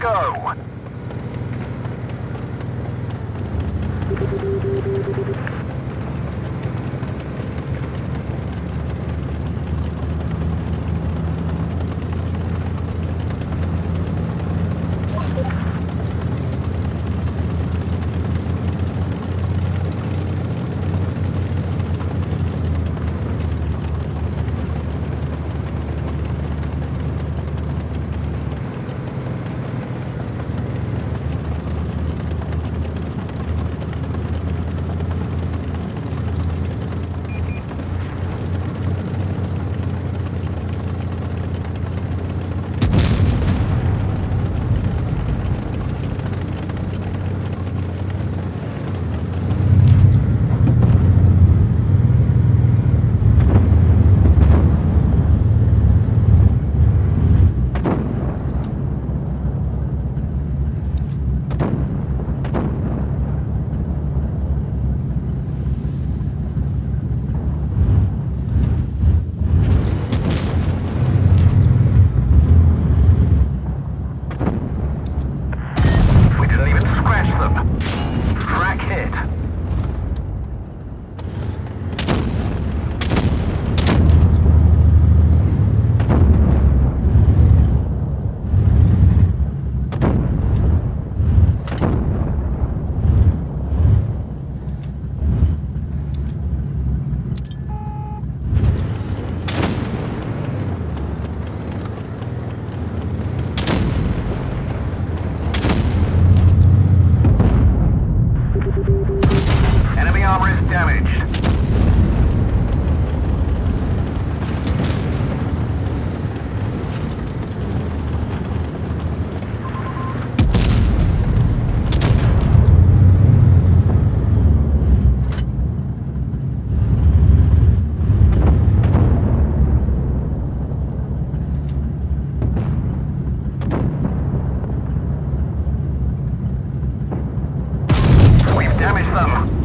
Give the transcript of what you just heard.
go. estamos.